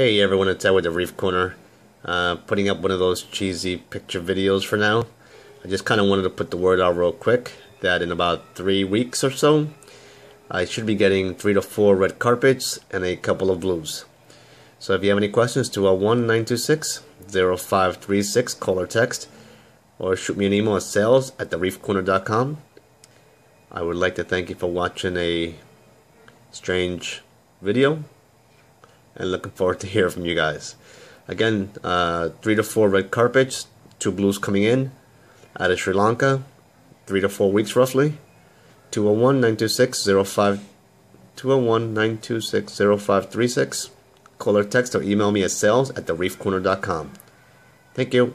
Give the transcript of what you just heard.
Hey everyone, it's Ed with the Reef Corner. Uh, putting up one of those cheesy picture videos for now. I just kind of wanted to put the word out real quick that in about three weeks or so, I should be getting three to four red carpets and a couple of blues. So if you have any questions, 201-926-0536, call or text, or shoot me an email at sales at thereefcorner.com. I would like to thank you for watching a strange video and looking forward to hear from you guys. Again, uh, three to four red carpets, two blues coming in out of Sri Lanka, three to four weeks roughly. 201 926 201 926 0536. Call or text or email me at sales at thereefcorner.com. Thank you.